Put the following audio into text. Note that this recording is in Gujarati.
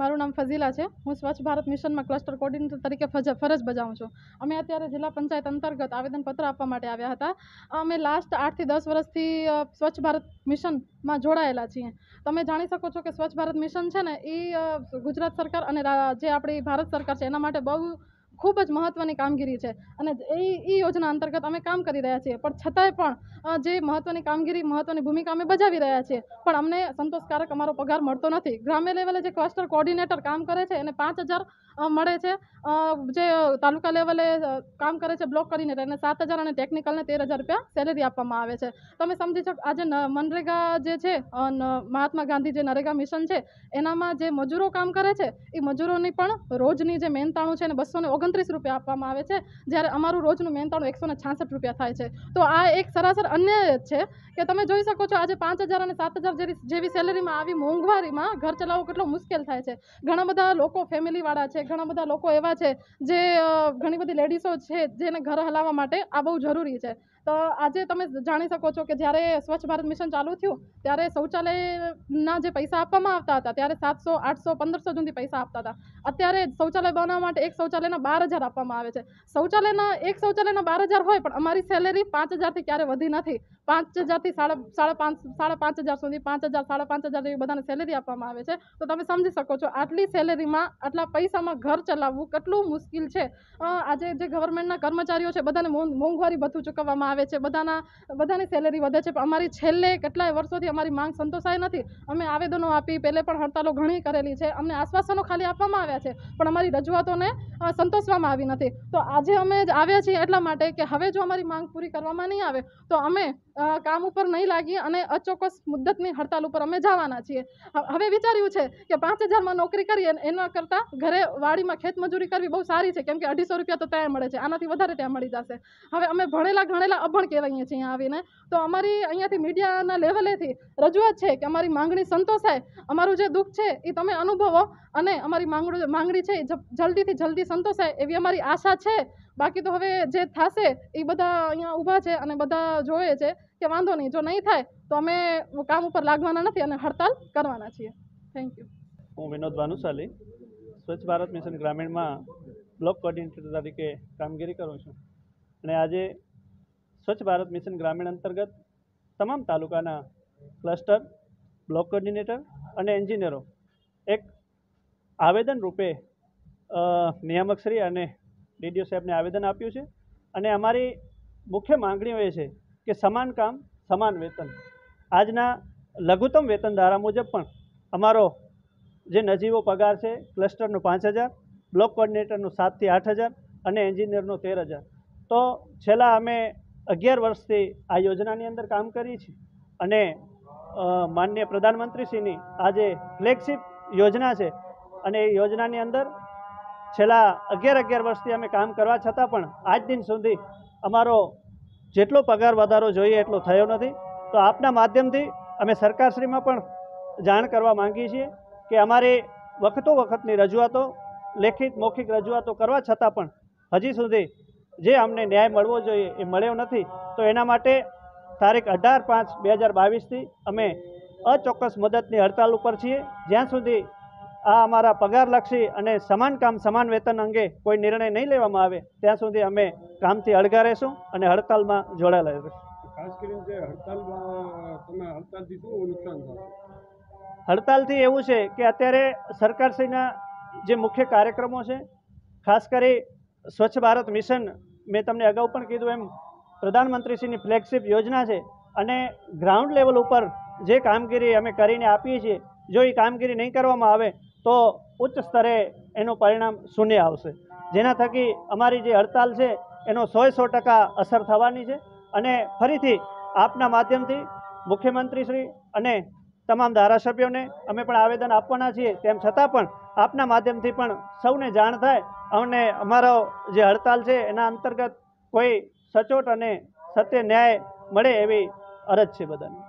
મારું નામ ફઝીલા છે. હું સ્વચ્છ ભારત મિશનમાં ક્લસ્ટર કોર્ડિનેટર તરીકે ફરજ બજાવું છું. અમે અત્યારે જિલ્લા પંચાયત અંતર્ગત આવેદનપત્ર આપવા માટે આવ્યા હતા. અમે લાસ્ટ આઠથી દસ વર્ષથી સ્વચ્છ ભારત મિશનમાં જોડાયેલા છીએ. તમે જાણી શકો છો કે સ્વચ્છ ભારત મિશન છે ને એ ગુજરાત સરકાર અને જે આપણી ભારત સરકાર છે, એના માટે બહુ ખૂબ જ મહત્ત્વની કામગીરી છે. અને એ એ યોજના અંતર્ગત અમે કામ કરી રહ્યા છીએ. પણ છતાંય પણ જે મહત્ત્વની કામગીરી મહત્ત્વની ભૂમિકા અમે બજાવી રહ્યા છીએ. પણ અમને સંતોષકારક અમારો પગાર મળતો નથી. ગ્રામ્ય લેવલે જે ક્લસ્ટર કોર્ડિનેટર કામ કરે છે, એને પાંચ હજાર મળે છે. જે તાલુકા લેવલે કામ કરે છે બ્લોક કરીને, એને સાત હજાર અને ટેકનિકલને તેર હજાર રૂપિયા સેલેરી આપવામાં આવે છે. તમે સમજી શકો, આજે મનરેગા જે છે મહાત્મા ગાંધી જે નરેગા મિશન છે, એનામાં જે મજૂરો કામ કરે છે, એ મજૂરોની પણ રોજની જે મહેનતાણું છે, એને બસો ને ઓગણત્રીસ રૂપિયા આપવામાં આવે છે, જ્યારે અમારું રોજનું મહેનતાણું એકસો છાસઠ રૂપિયા થાય છે. તો આ એક સરાસર અન્યાય છે કે તમે જોઈ શકો છો આજે પાંચ હજાર અને સાત હજાર જેવી સેલેરીમાં આવી મોંઘવારીમાં ઘર ચલાવવું કેટલો મુશ્કેલ થાય છે. ઘણા બધા લોકો ફેમિલીવાળા છે, ઘણા બધા લોકો એવા છે જે ઘણી બધી લેડીઝો છે જેને ઘર હલાવવા માટે આ બહુ જરૂરી છે. તો આજે તમે જાણી શકો છો કે જ્યારે સ્વચ્છ ભારત મિશન ચાલુ થયું, ત્યારે શૌચાલયના જે પૈસા આપવામાં આવતા હતા, ત્યારે સાતસો, આઠસો, પંદરસો સુધી પૈસા આપતા હતા. અત્યારે શૌચાલય બનાવવા માટે એક શૌચાલયના બાર હજાર આપવામાં આવે છે. શૌચાલયના, એક શૌચાલયના બાર હજાર હોય, પણ અમારી સેલેરી પાંચ હજારથી ક્યારે વધી નથી. પાંચ હજારથી સાડા સાડા પાંચ સાડા પાંચ હજાર સુધી, પાંચ હજાર, સાડા પાંચ હજાર જેવી બધાને સેલેરી આપવામાં આવે છે. તો તમે સમજી શકો છો, આટલી સેલેરીમાં આટલા પૈસામાં ઘર ચલાવવું કેટલું મુશ્કેલ છે. આજે જે ગવર્મેન્ટના કર્મચારીઓ છે, બધાને મોંઘવારી ભથ્થું ચૂકવવામાં આવે છે, બધાના, બધાની સેલેરી વધે છે. પણ અમારી છેલ્લે કેટલાય વર્ષોથી અમારી માંગ સંતોષાઈ નથી. અમે આવેદનો આપી, પહેલે પણ હડતાલો ઘણી કરેલી છે. અમને આશ્વાસનો ખાલી આપવામાં આવ્યા છે, પણ અમારી રજૂઆતોને સંતોષવામાં આવી નથી. તો આજે અમે જ આવ્યા છીએ એટલા માટે કે હવે જો અમારી માંગ પૂરી કરવામાં નહીં આવે, તો અમે કામ ઉપર નહીં લાગીએ અને અચોક્કસ મુદ્દતની હડતાલ ઉપર અમે જવાના છીએ. હવે વિચાર્યું છે કે પાંચ હજારમાં નોકરી કરીએ એના કરતાં ઘરે વાડીમાં ખેતમજૂરી કરવી બહુ સારી છે. કેમ કે અઢીસો રૂપિયા તો ત્યાં મળે છે. આનાથી વધારે ત્યાં મળી જશે. હવે અમે ભણેલા ગણેલા અભણ કહેવાઈએ છીએ આવીને. તો અમારી અહીંયાથી મીડિયાના લેવલેથી રજૂઆત છે કે અમારી માંગણી સંતોષાય. અમારું જે દુઃખ છે એ તમે અનુભવો અને અમારી માંગણી છે એ જલ્દીથી જલ્દી સંતોષાય એવી અમારી આશા છે. બાકી તો હવે જે થશે એ બધા અહીંયા ઊભા છે અને બધા જોવે છે કે વાંધો નહીં, જો નહીં થાય, તો અમે કામ ઉપર લાગવાના નથી અને હડતાલ કરવાના છીએ. થેન્ક યુ હું વિનોદ ભાનુશાલી, સ્વચ્છ ભારત મિશન ગ્રામીણમાં બ્લોક કોર્ડિનેટર તરીકે કામગીરી કરું છું. અને આજે સ્વચ્છ ભારત મિશન ગ્રામીણ અંતર્ગત તમામ તાલુકાના ક્લસ્ટર, બ્લોક કોર્ડિનેટર અને એન્જિનિયરો એક આવેદન રૂપે નિયામકશ્રી અને ડીડીઓ સાહેબને આવેદન આપ્યું છે. અને અમારી મુખ્ય માંગણીઓ એ છે કે સમાન કામ, સમાન વેતન. આજના લઘુત્તમ વેતન ધારા મુજબ પણ અમારો જે નજીવો પગાર છે, ક્લસ્ટરનો પાંચ હજાર, બ્લોક કોર્ડિનેટરનો સાતથી આઠ હજાર અને એન્જિનિયરનો તેર હજાર. તો છેલ્લા અમે અગિયાર વર્ષથી આ યોજનાની અંદર કામ કરીએ છીએ અને માનનીય પ્રધાનમંત્રીશ્રીની આ જે ફ્લેગશીપ યોજના છે. અને એ યોજનાની અંદર છેલ્લા અગિયાર અગિયાર વર્ષથી અમે કામ કરવા છતાં પણ આજ દિન સુધી અમારો જેટલો પગાર વધારો જોઈએ એટલો થયો નથી. તો આપના માધ્યમથી અમે સરકારશ્રીમાં પણ જાણ કરવા માંગીએ છીએ કે અમારી વખતો વખતની રજૂઆતો, લેખિત મૌખિક રજૂઆતો કરવા છતાં પણ હજી સુધી જે અમને ન્યાય મળવો જોઈએ એ મળ્યો નથી. તો એના માટે તારીખ અઢાર પાંચ બે હજાર બાવીસથી અમે અચોક્કસ મદદની હડતાલ ઉપર છીએ. જ્યાં સુધી આ અમારા પગારલક્ષી અને સમાન કામ સમાન વેતન અંગે કોઈ નિર્ણય નહીં લેવામાં આવે ત્યાં સુધી અમે કામથી અળગા રહેશું અને હડતાલમાં જોડાયેલા રહીશું. ખાસ કરીને જે હડતાલમાં તમે હડતાલથી શું નુકસાન થશે? હડતાલથી એવું છે કે અત્યારે સરકારશ્રીના જે મુખ્ય કાર્યક્રમો છે ખાસ કરી સ્વચ્છ ભારત મિશન મેં તમને અગાઉ પણ કીધું એમ પ્રધાનમંત્રીશ્રીની ફ્લેગશિપ યોજના છે અને ગ્રાઉન્ડ લેવલ ઉપર જે કામગીરી અમે કરીને આપીએ છીએ જો એ કામગીરી નહીં કરવામાં આવે તો ઉચ્ચ સ્તરે એનું પરિણામ શૂન્ય આવશે. જેના થકી અમારી જે હડતાલ છે, એનો સોએ સો ટકા અસર થવાની છે અને ફરીથી આપના માધ્યમથી મુખ્યમંત્રીશ્રી અને તમામ ધારાસભ્યોને અમે પણ આવેદન આપવાના છીએ. તેમ છતાં પણ આપના માધ્યમથી પણ સૌને જાણ થાય અને અમારો જે હડતાલ છે, એના અંતર્ગત કોઈ સચોટ અને સત્ય ન્યાય મળે એવી અરજ છે બધાની.